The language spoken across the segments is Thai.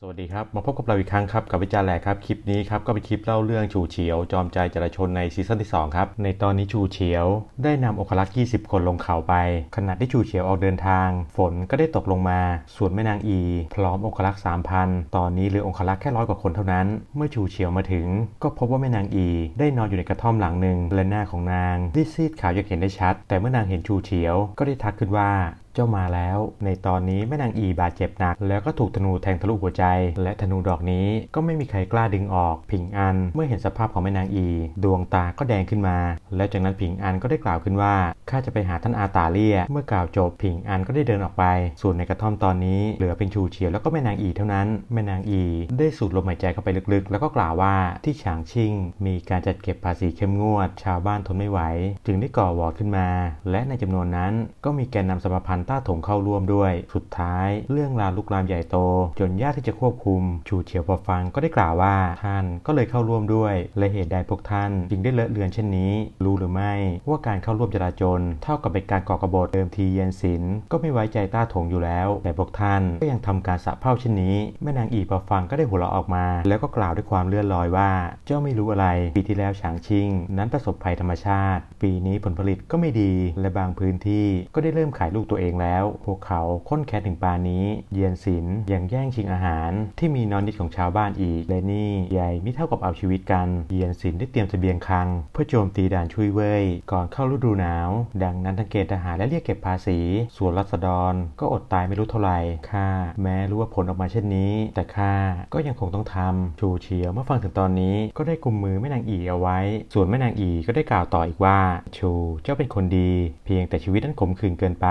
สวัสดีครับ มาพบกับเราอีกครั้งครับกับวิจารณ์แหลกครับ คลิปนี้ครับก็เป็นคลิปเล่าเรื่องชูเฉียว จอมใจจราชนในซีซั่นที่ 2 ครับ ในตอนนี้ชูเฉียว ได้นำองครักษ์20 คนลงเขาไป ขณะที่ชูเฉียวออกเดินทาง ฝนก็ได้ตกลงมา ส่วนแม่นางอี พร้อมองครักษ์3,000 ตอนนี้เหลือองครักษ์แค่ร้อยกว่าคนเท่านั้น เมื่อชูเฉียวมาถึง ก็พบว่าแม่นางอี ได้นอนอยู่ในกระท่อมหลังหนึ่งและหน้าของนางได้ซีดขาวอย่างเห็นได้ชัด แต่เมื่อนางเห็นชูเฉียวก็ได้ทักขึ้นว่า เจ้ามาแล้ว ในตอนนี้แม่นางอีบาดเจ็บหนัก แล้วก็ถูกธนูแทงทะลุหัวใจ และธนูดอกนี้ก็ไม่มีใครกล้าดึงออก ผิงอันเมื่อเห็นสภาพของแม่นางอี ดวงตาก็แดงขึ้นมา และจากนั้นผิงอันก็ได้กล่าวขึ้นว่าข้าจะไปหาท่านอาตาเลีย เมื่อกล่าวจบผิงอันก็ได้เดินออกไป ส่วนในกระท่อมตอนนี้ เหลือเป็นชูเฉียวแล้วก็แม่นางอีเท่านั้น แม่นางอี ได้สูดลมหายใจเข้าไปลึกๆ แล้วก็กล่าวว่าที่ฉางชิง มีการจัดเก็บภาษีเข้มงวด ชาวบ้านทนไม่ไหว จึงได้ก่อวอร์ดขึ้นมา และในจำนวนนั้นก็มีแกนนำสภาพันธ์ต้าถงเข้าร่วมด้วย สุดท้าย เรื่องราวลุกลามใหญ่โต จนยากที่จะควบคุม ชูเฉียวพอฟังก็ได้กล่าวว่าท่านก็เลยเข้าร่วมด้วย และเหตุใดพวกท่านจึงได้เลอะเลือนเช่นนี้ รู้หรือไม่ ว่าการเข้าร่วมจราจรเท่ากับเป็นการก่อกบฏเดิมทีเย็นศิลก็ไม่ไว้ใจต้าถงอยู่แล้ว แต่พวกท่านก็ยังทำการสะเพ่าเช่นนี้แม่นางอีพอฟังก็ได้หัวเราะออกมา แล้วก็กล่าวด้วยความเลื่อนลอยว่า เจ้าไม่รู้อะไร ปีที่แล้วฉางชิง นั้นประสบภัยธรรมชาติ ปีนี้ผลผลิตก็ไม่ดีและบางพื้นที่ก็ได้เริ่มขายลูกตัวเองแล้ว พวกเขาค้นแค้นถึงปานี้ เยียนศิลยังแย่งชิงอาหาร ที่มีนอนนิดของชาวบ้านอีก และนี่ใหญ่ไม่เท่ากับเอาชีวิตกัน เยียนศิลได้เตรียมเสบียงคัง เพื่อโจมตีด่านชุยเว่ยก่อนเข้าฤดูหนาว ดังนั้นทั้งเกณฑ์ทหารและเรียกเก็บภาษี ส่วนรัษฎรก็อดตายไม่รู้เท่าไหร่ข้าแม้รู้ว่าผลออกมาเช่นนี้ แต่ข้าก็ยังคงต้องทำชูเฉียวเมื่อฟังถึงตอนนี้ก็ได้กุมมือแม่นางอีเอาไว้ ส่วนแม่นางอีก็ได้กล่าวต่ออีกว่า ชูเจ้าเป็นคนดี เพียงแต่ชีวิตนั้นขมขื่นเกินไป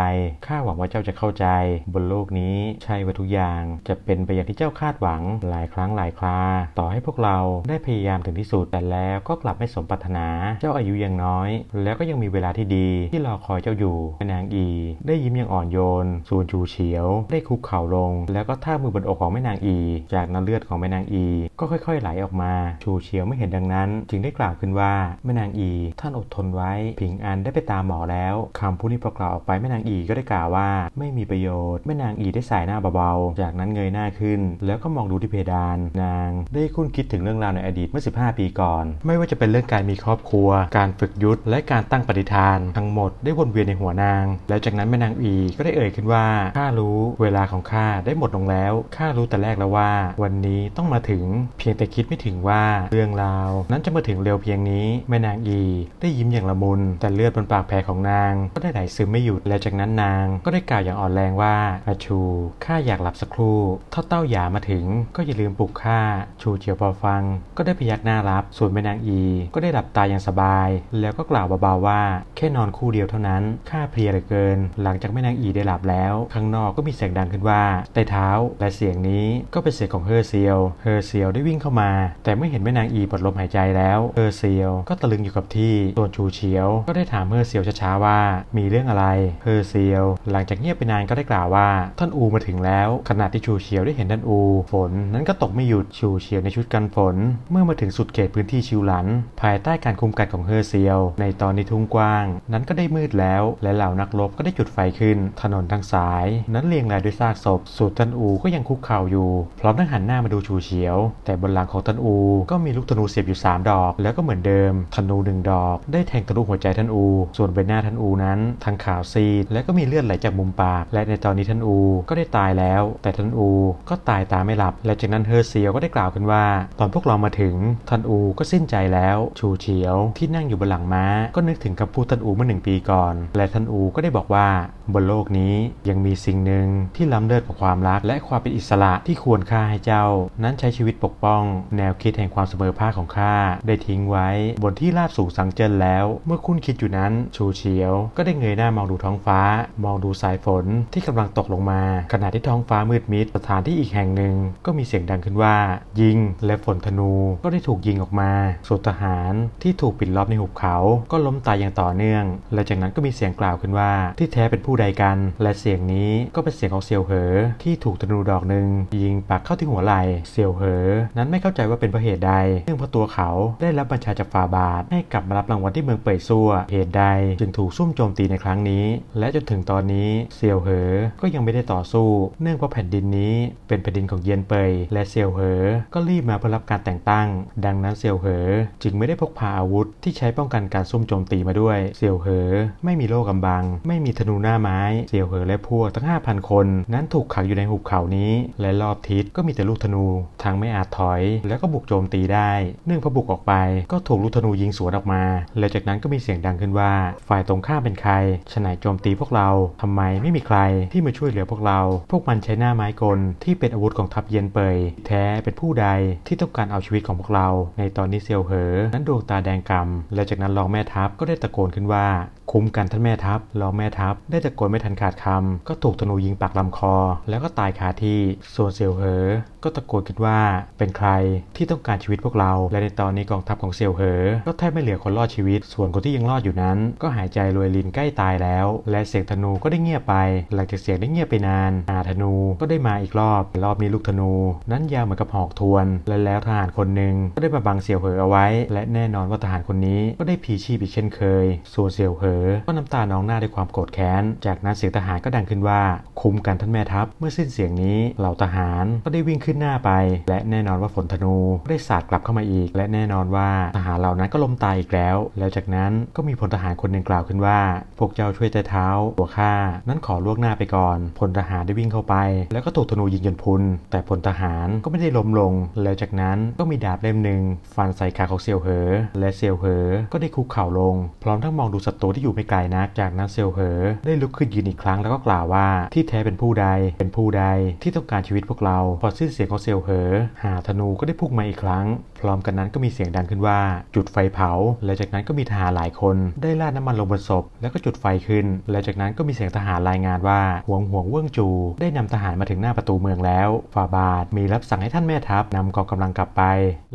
ข้าาหวังว่าเจ้าจะเข้าใจบนโลกนี้ใช่ว่าทุกอย่างจะเป็นไปอย่างที่เจ้าคาดหวังหลายครั้งหลายครา ต่อให้พวกเราได้พยายามถึงที่สุดแต่แล้วก็กลับไม่สมปรารถนา เจ้าอายุยังน้อย แล้วก็ยังมีเวลาที่ดีที่รอคอยเจ้าอยู่แม่นางอี ได้ยิ้มอย่างอ่อนโยนส่วนชูเฉียว ได้คุกเข่าลง แล้วก็ท่ามือบนอกของแม่นางอี จากน้ำเลือดของแม่นางอี ก็ค่อยๆไหลออกมา ชูเฉียวไม่เห็นดังนั้น จึงได้กล่าวขึ้นว่าแม่นางอี ท่านอดทนไว้ ผิงอันได้ไปตามหมอแล้วคำพูดนี้พอกล่าวออกไปแม่นางอีก็ได้กล่าวว่าไม่มีประโยชน์ แม่นางอีได้สายหน้าเบาๆ จากนั้นเงยหน้าขึ้น แล้วก็มองดูที่เพดาน นาง ได้คุ้นคิดถึงเรื่องราวในอดีตเมื่อ 15 ปีก่อน ไม่ว่าจะเป็นเรื่องการมีครอบครัว การฝึกยุทธและการตั้งปฏิฐาน ทั้งหมดได้วนเวียนในหัวนาง แล้วจากนั้นแม่นางอีก็ได้เอ่ยขึ้นว่าข้ารู้เวลาของข้าได้หมดลงแล้วข้ารู้แต่แรกแล้วว่า วันนี้ต้องมาถึงเพียงแต่คิดไม่ถึงว่าเรื่องราว นั้นจะมาถึงเร็วเพียงนี้แม่นางอี ได้ยิ้มอย่างละมุนแต่เลือดบนปากแผลของนาง ก็ได้ไหลซึมไม่หยุดและจากนั้นนางก็ได้กล่าวอย่างอ่อนแรงว่าอาชูข้าอยากหลับสักครู่ถ้าเต้าหยามาถึงก็อย่าลืมปลุกข้าชูเฉียวพอฟัง ก็ได้พยักหน้ารับ ส่วนแม่นางอี ก็ได้หลับตาอย่างสบาย แล้วก็กล่าวเบาๆว่า แค่นอนครู่เดียวเท่านั้นข้าเพลียเหลือเกิน หลังจากแม่นางอีได้หลับแล้ว ข้างนอกก็มีเสียงดังขึ้นว่าใต้เท้าและเสียงนี้ก็เป็นเสียงของเฮอร์เซียวเฮอร์เซียวได้วิ่งเข้ามา แต่เมื่อเห็นแม่นางอีหมดลมหายใจแล้วเฮอร์เซียวก็ตะลึงอยู่กับที่ส่วนชูเฉียว ก็ได้ถามเฮอร์เซียวช้าๆว่า มีเรื่องอะไรเฮอร์เซียวหลังจากเงียบไปนานก็ได้กล่าวว่าท่านอูมาถึงแล้วขณะที่ชูเฉียวได้เห็นท่านอู ฝนนั้นก็ตกไม่หยุดชูเฉียวในชุดกันฝน เมื่อมาถึงสุดเขตพื้นที่ชิวหลัน ภายใต้การคุมกันของเฮอร์เซียว ในตอนนี้ทุ่งกว้าง นั้นก็ได้มืดแล้ว และเหล่านักรบก็ได้จุดไฟขึ้น ถนนทางสาย นั้นเรียงรายด้วยซากศพสุดท่านอูก็ยังคุกเข่าอยู่ พร้อมทั้งหันหน้ามาดูชูเฉียว แต่บนหลังของท่านอูก็มีลูกธนูเสียบอยู่ 3 ดอก แล้วก็เหมือนเดิมธนูหนึ่งดอก ได้แทงทะลุหัวใจท่านอู ส่วนใบหน้าท่านอูนั้นทั้งขาวซีดและก็มีเลือดไหลจากมุมปาก และในตอนนี้ท่านอูก็ได้ตายแล้ว แต่ท่านอูก็ตายตาไม่หลับ และจากนั้นเฮอร์เซียก็ได้กล่าวขึ้นว่า ตอนพวกเรามาถึงท่านอูก็สิ้นใจแล้ว ชูเฉียวที่นั่งอยู่บนหลังม้า ก็นึกถึงคำพูดท่านอูเมื่อหนึ่งปีก่อน และท่านอูก็ได้บอกว่าบนโลกนี้ยังมีสิ่งหนึ่งที่ล้ำเลิศกว่าความรัก และความเป็นอิสระที่ควรค่าให้เจ้า นั้นใช้ชีวิตปกป้อง แนวคิดแห่งความเสมอภาคของข้าได้ทิ้งไว้บนที่ราบสูงสังเจนแล้ว เมื่อคุณคิดอยู่นั้น ชูเฉียว ก็ได้เงยหน้ามองดูท้องฟ้ามององดูสายฝนที่กำลังตกลงมา ขณะที่ท้องฟ้ามืดมิดสถานที่อีกแห่งหนึ่งก็มีเสียงดังขึ้นว่า ยิงและฝนธนูก็ได้ถูกยิงออกมาส่วนทหารที่ถูกปิดล้อมในหุบเขาก็ล้มตายอย่างต่อเนื่อง และจากนั้นก็มีเสียงกล่าวขึ้นว่าที่แท้เป็นผู้ใดกัน และเสียงนี้ก็เป็นเสียงของเซียวเหอ ที่ถูกธนูดอกหนึ่งยิงปักเข้าที่หัวไหล่เซียวเหอ นั้นไม่เข้าใจว่าเป็นเพราะเหตุใดเนื่องเพราะตัวเขาได้รับบัญชาจากฟาบาทให้กลับมารับรางวัลที่เมืองเป่ยซัวเหตุใดจึงถูกซุ่มโจมตีในครั้งนี้ และจนถึงตอนนี้เซียวเหอ ก็ยังไม่ได้ต่อสู้ เนื่องเพราะแผ่นดินนี้เป็นแผ่นดินของเยียนเปย และเซียวเหอ ก็รีบมาเพื่อรับการแต่งตั้ง ดังนั้นเซียวเหอ จึงไม่ได้พกพาอาวุธที่ใช้ป้องกันการซุ่มโจมตีมาด้วย เซียวเหอ ไม่มีโล่กำบัง ไม่มีธนูหน้าไม้ เซียวเหอและพวกทั้ง 5,000 คน นั้นถูกขังอยู่ในหุบเขานี้ และรอบทิศก็มีแต่ลูกธนู ทางไม่อาจถอย แล้วก็บุกโจมตีได้ เนื่องพอบุกออกไป ก็ถูกลูกธนูยิงสวนออกมา และจากนั้นก็มีเสียงดังขึ้นว่า ฝ่ายตรงข้ามเป็นใครฉนายโจมตีพวกเราทำไมไม่มีใครที่มาช่วยเหลือพวกเรา พวกมันใช้หน้าไม้กลที่เป็นอาวุธของทัพเย็นเปย แท้เป็นผู้ใดที่ต้องการเอาชีวิตของพวกเรา ในตอนนี้เซียวเหอ นั้นดวงตาแดงกำและจากนั้นรองแม่ทัพก็ได้ตะโกนขึ้นว่า คุ้มกันท่านแม่ทัพรองแม่ทัพได้ตะโกนไม่ทันขาดคำก็ถูกธนูยิงปักลำคอ แล้วก็ตายคาที่ส่วนเซียวเหอ ก็ตะโกนขึ้นว่าเป็นใครที่ต้องการชีวิตพวกเรา และในตอนนี้กองทัพของเซียวเหอ ก็แทบไม่เหลือคนรอดชีวิต ส่วนคนที่ยังรอดอยู่นั้น ก็หายใจรวยลินใกล้ตายแล้ว และเสียงธนูก็ได้เงียบไป หลังจากเสียงได้เงียบไปนานอาธนูก็ได้มาอีกรอบรอบนี้ลูกธนู นั้นยาวเหมือนกับหอกทวน และแล้วทหารคนหนึ่งก็ได้มาบังเซียวเหอเอาไว้ และแน่นอนว่าทหารคนนี้ก็ได้พีชีพอีกเช่นเคย ส่วนเซียวเหอ ก็น้ำตานองหน้าด้วยความโกรธแค้น จากนั้นเสียงทหารก็ดังขึ้นว่า คุมกันท่านแม่ทัพ เมื่อสิ้นเสียงนี้เหล่าทหารก็ได้วิ่งขึ้นหน้าไป และแน่นอนว่าฝนธนูได้สาดกลับเข้ามาอีก และแน่นอนว่าทหารเหล่านั้นก็ล้มตายอีกแล้ว แล้วจากนั้นก็มีพลทหารคนหนึ่งกล่าวขึ้นว่า พวกเจ้าช่วยใจเท้าตัวข้านั้นขอล่วงหน้าไปก่อนพลทหารได้วิ่งเข้าไป แล้วก็ถูกธนูยิงจนพุนแต่พลทหารก็ไม่ได้ล้มลง แล้วจากนั้นก็มีดาบเล่มหนึ่งฟันใส่ขาของเซียวเหอ และเซียวเหอ ก็ได้คุกเข่าลง พร้อมทั้งมองดูศัตรูที่อยู่ไม่ไกลนัก จากนั้นเซียวเหอ ได้ลุกขึ้นยืนอีกครั้งแล้วก็กล่าวว่าที่แท้เป็นผู้ใดเป็นผู้ใดที่ต้องการชีวิตพวกเราพอสิ้นเสียงของเซียวเหอหาธนูก็ได้พุ่งมาอีกครั้ง พร้อมกันนั้นก็มีเสียงดังขึ้นว่า จุดไฟเผา และจากนั้นก็มีทหารหลายคนได้ราดน้ำมันลงบนศพ แล้วก็จุดไฟขึ้น และจากนั้นก็มีเสียงทหารรายงานว่าหวงหวงเวิ้งจู ได้นำทหารมาถึงหน้าประตูเมืองแล้วฝ่าบาทมีรับสั่งให้ท่านแม่ทัพนำกองกำลังกลับไป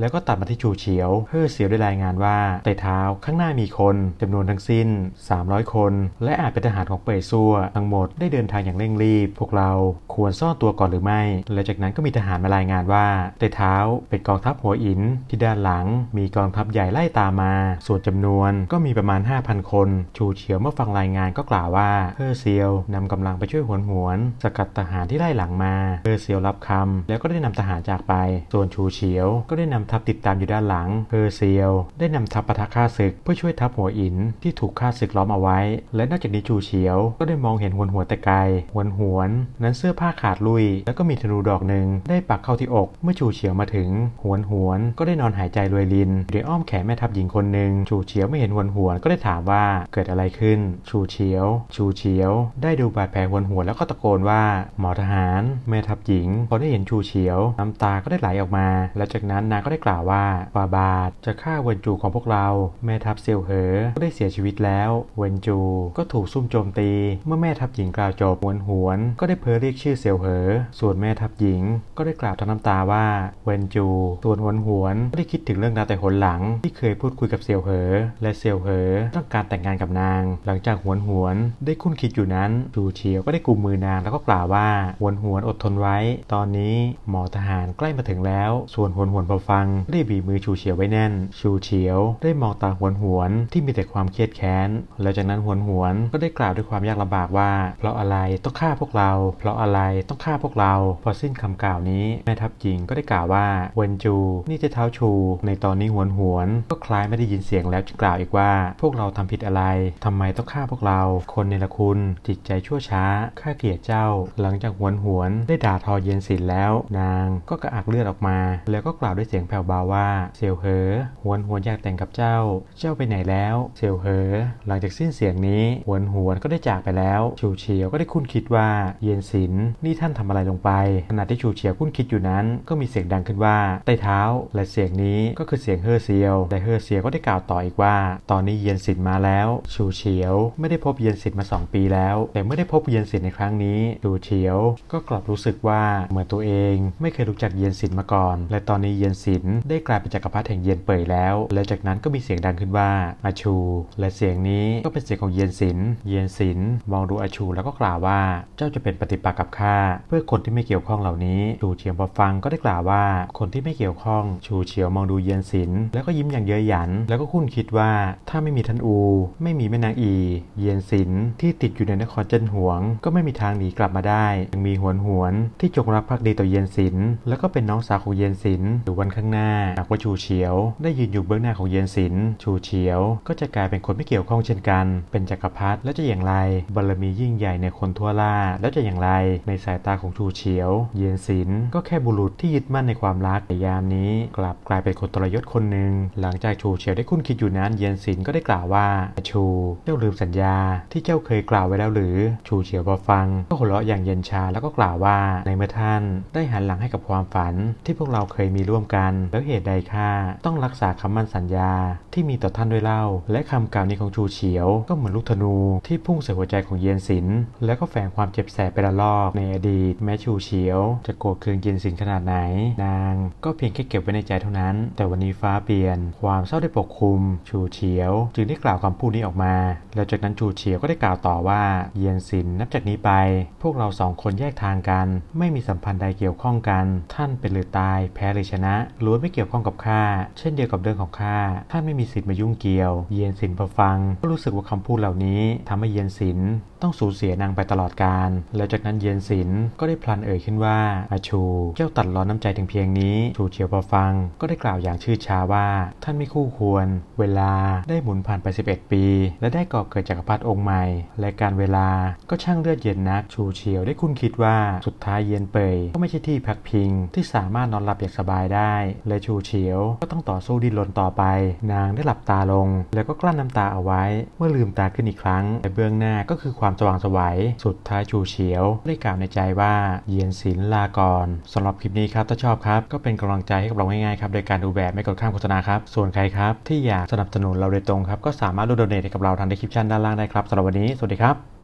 แล้วก็ตัดมาที่ชูเฉียวเฮ่อเสียวได้รายงานว่าใต้เท้าข้างหน้ามีคนจำนวนทั้งสิ้น 300 คน และอาจเป็นทหารของเป่ยซัวทั้งหมดได้เดินทางอย่างเร่งรีบ พวกเราควรซ่อนตัวก่อนหรือไม่ และจากนั้นก็มีทหารมารายงานว่าใต้เท้าเป็นกองทัพหัวอินที่ด้านหลังมีกองทัพใหญ่ไล่ตามมา ส่วนจำนวนก็มีประมาณ 5,000 คน ชูเฉียวเมื่อฟังรายงานก็กล่าวว่าเฮ่อเซียวนำกำลังไปช่วยหวนหวน สกัดทหารที่ไล่หลังมาเฮ่อเซียวรับคำแล้วก็ได้นำทหารจากไป ส่วนชูเฉียวก็ได้นำทัพติดตามอยู่ด้านหลังเฮ่อเซียวได้นำทัพปะทะฆ่าศึก เพื่อช่วยทัพหัวอินที่ถูกฆ่าศึกล้อมเอาไว้ และนอกจากนี้ชูเฉียวก็ได้มองเห็นหวนหวแต่ไกลหวนหวน นั้นเสื้อผ้าขาดลุย แล้วก็มีธนูดอกหนึ่งได้ปักเข้าที่อก เมื่อชูเฉียวมาถึง หวนหวนก็ได้นอนหายใจรวยลินโดยอ้อมแขนแม่ทัพหญิงคนหนึ่งชูเฉียวไม่เห็นหวนหวนก็ได้ถามว่าเกิดอะไรขึ้น ชูเฉียว ชูเฉียว ได้ดูบาดแผลหวนหวนแล้วก็ตะโกนว่าหมอทหาร แม่ทัพหญิง พอได้เห็นชูเฉียวน้ำตาก็ได้ไหลออกมา และจากนั้นนางก็ได้กล่าวว่าฟาบาทจะฆ่าเวนจูของพวกเรา แม่ทัพเซียวเหอก็ได้เสียชีวิตแล้วเวนจูก็ถูกซุ่มโจมตี เมื่อแม่ทัพหญิงกล่าวจบหวนหวน ก็ได้เพ้อเรียกชื่อเซียวเหอ ส่วนแม่ทัพหญิงก็ได้ได้กล่าวทั้งน้ำตาว่าเวนจูส่วนหวนหวนก็ได้คิดถึงเรื่องราวแต่หนหลัง ที่เคยพูดคุยกับเซียวเหอ และเซียวเหอต้องการแต่งงานกับนาง หลังจากหวนหวนได้คุ้นคิดอยู่นั้นจูเฉียวก็ได้กุมมือนางแล้วก็กล่าวว่าหวนหวนอดทนไว้ ตอนนี้หมอทหารใกล้มาถึงแล้ว ส่วนหวนหวนพอฟังได้บีบมือชูเฉียวไว้แน่น ชูเฉียว ได้มองตาหวนหวนที่มีแต่ความเครียดแค้น แล้วจากนั้นหวนหวนก็ได้กล่าวด้วยความยากลำบากว่า เพราะอะไรต้องฆ่าพวกเรา เพราะอะไรต้องฆ่าพวกเรา พอสิ้นคำกล่าวนี้แม่ทัพหญิงก็ได้กล่าวว่าเวนจู นี่จะเท้าชู ในตอนนี้หวนหวน ก็คล้ายไม่ได้ยินเสียงแล้วจึงกล่าวอีกว่า พวกเราทำผิดอะไรทำไมต้องฆ่าพวกเรา คนในละคุณ จิตใจชั่วช้าข้าเกลียดเจ้า หลังจากหวนหวนได้ด่าทอเย็นสินแล้ว นางก็กระอักเลือดออกมา แล้วก็กล่าวด้วยเสียงแผ่วเบาว่าเซียวเหอหวนหวนอยากแต่งกับเจ้า เจ้าไปไหนแล้วเซียวเหอหลังจากสิ้นเสียงนี้หวนหวนก็ได้จากไปแล้ว ชูเฉียวก็ได้คุ้นคิดว่าเย็นสินนี่ท่านทำอะไรลงไปขณะที่ชูเฉียวคุ้นคิดอยู่นั้นก็มีเสียงดังขึ้นว่าใต้เท้าและเสียงนี้ก็คือเสียงเฮอเซียวแต่เฮอเซียวก็ได้กล่าวต่ออีกว่า ตอนนี้เยียนสินมาแล้ว ชูเฉียว ไม่ได้พบเยียนสินมา 2 ปีแล้ว แต่เมื่อได้พบเยียนสินในครั้งนี้ชูเฉียว ก็กลับรู้สึกว่าเหมือนตัวเองไม่เคยรู้จักเยียนสินมาก่อน และตอนนี้เยียนสินได้กลายเป็นจักรพรรดิแห่งเยียนเป่ยแล้ว และจากนั้นก็มีเสียงดังขึ้นว่าอาชู และเสียงนี้ก็เป็นเสียงของเยียนสิน เยียนสินมองดูอาชูแล้วก็กล่าวว่าเจ้าจะเป็นปฏิปักษ์กับข้าเพื่อคนที่ไม่เกี่ยวข้องเหล่านี้ชูเฉียวพอฟังก็ได้กล่าวว่า คนที่ไม่เกี่ยวข้องชูเฉียวมองดูเยียนสินแล้วก็ยิ้มอย่างเย้ยหยัน แล้วก็คุ้นคิดว่าถ้าไม่มีท่านอู ไม่มีแม่นางอี เยียนสินที่ติดอยู่ในนครเจิ้นหวง ก็ไม่มีทางหนีกลับมาได้ยังมีหวนหวนที่จงรักภักดีต่อเยียนสินแล้วก็เป็นน้องสาวของเยียนสินหรือวันข้างหน้าหากว่าชูเฉียว ได้ยืนอยู่เบื้องหน้าของเยียนสินชูเฉียว ก็จะกลายเป็นคนไม่เกี่ยวข้องเช่นกัน เป็นจักรพรรดิแล้วจะอย่างไรบารมียิ่งใหญ่ในคนทั่วล่าแล้วจะอย่างไรในสายตาของชูเฉียว เยียนสินก็แค่บุรุษที่ยึดมั่นในความรักแต่ยามนี้ กลับกลายเป็นคนตรยศคนหนึ่งหลังจากชูเฉียวได้คุ้นคิดอยู่นั้นเยียนสินก็ได้กล่าวว่าชูเจ้าลืมสัญญา ที่เจ้าเคยกล่าวไว้แล้วหรือ ชูเฉียวพอฟัง ก็หัวเราะอย่างเย็นชาแล้วก็กล่าวว่าในเมื่อท่านได้หันหลังให้กับความฝัน ที่พวกเราเคยมีร่วมกัน แล้วเหตุใดข้าต้องรักษาคำมั่นสัญญาที่มีต่อท่านด้วยเล่า และคำกล่าวนี้ของชูเฉียว ก็เหมือนลูกธนูที่พุ่งใส่หัวใจของเยียนสินแล้วก็แฝงความเจ็บแสบไปละลอกในอดีตแม้ชูเฉียว จะโกรธเคืองเยียนสินขนาดไหน นางก็เพียงแค่เก็บไว้ในใจเท่านั้น แต่วันนี้ฟ้าเปลี่ยน ความเศร้าได้ปกคลุม ชูเฉียว จึงได้กล่าวคำพูดนี้ออกมา แล้วจากนั้นชูเฉียวก็ได้กล่าวต่อว่า เยียนสินนับจากนี้ไป พวกเราสองคนแยกทางกัน ไม่มีสัมพันธ์ใดเกี่ยวข้องกัน ท่านเป็นหรือตาย แพ้หรือชนะล้วนไม่เกี่ยวข้องกับข้า เช่นเดียวกับเรื่องของข้า ท่านไม่มีสิทธิ์มายุ่งเกี่ยว เยียนสินพอฟัง ก็รู้สึกว่าคำพูดเหล่านี้ทำให้เยียนสิน ต้องสูญเสียนางไปตลอดกาลแล้วจากนั้นเยียนสินก็ได้พลันเอ่ยขึ้นว่าอาชูเจ้าตัดร้อนน้ำใจถึงเพียงนี้ชูเฉียวพอฟัง ก็ได้กล่าวอย่างชื่อชาว่า ท่านไม่คู่ควร เวลาได้หมุนผ่านไป 11 ปี และได้ก่อเกิดจักรพรรดิองค์ใหม่ และการเวลาก็ช่างเลือดเย็นนัก ชูเฉียวได้คุ้นคิดว่าสุดท้ายเย็นเปยก็ไม่ใช่ที่พักพิง ที่สามารถนอนหลับอย่างสบายได้ และชูเฉียว ก็ต้องต่อสู้ดิ้นรนต่อไป นางได้หลับตาลง แล้วก็กลั้นน้ำตาเอาไว้ เมื่อลืมตาขึ้นอีกครั้งแต่เบื้องหน้าก็คือความสว่างสวัยสุดท้ายชูเฉียว ได้กล่าวในใจว่าเยียนศิลลากรสำหรับคลิปนี้ครับถ้าชอบครับก็เป็นกำลังใจให้กับเราง่ายๆครับโดยการดูแบบไม่กดข้ามโฆษณาครับส่วนใครครับที่อยากสนับสนุนเราโดยตรงครับก็สามารถรูดโดเนทให้กับเราทางในคลิปชั้นด้านล่างได้ครับสำหรับวันนี้สวัสดีครับ